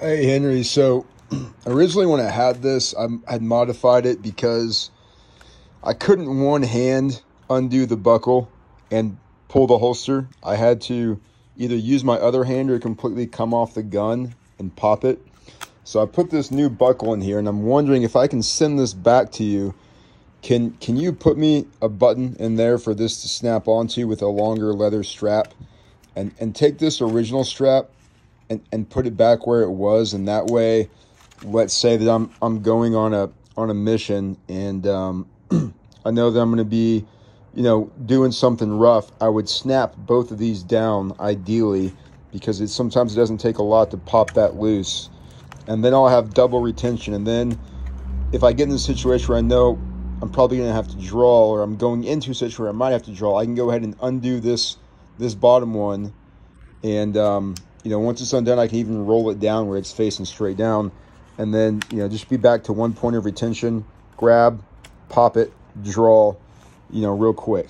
Hey Henry, so originally when I had this, I had modified it because I couldn't one hand undo the buckle and pull the holster. I had to either use my other hand or completely come off the gun and pop it. So I put this new buckle in here and I'm wondering if I can send this back to you. Can can you put me a button in there for this to snap onto with a longer leather strap and and take this original strap and, and put it back where it was and that way let's say that I'm I'm going on a on a mission and um, I know that I'm going to be you know doing something rough I would snap both of these down ideally because it sometimes it doesn't take a lot to pop that loose. And then I'll have double retention and then if I get in a situation where I know I'm probably going to have to draw or I'm going into a situation where I might have to draw I can go ahead and undo this this bottom one and um, you know, once it's undone, I can even roll it down where it's facing straight down. And then, you know, just be back to one point of retention, grab, pop it, draw, you know, real quick.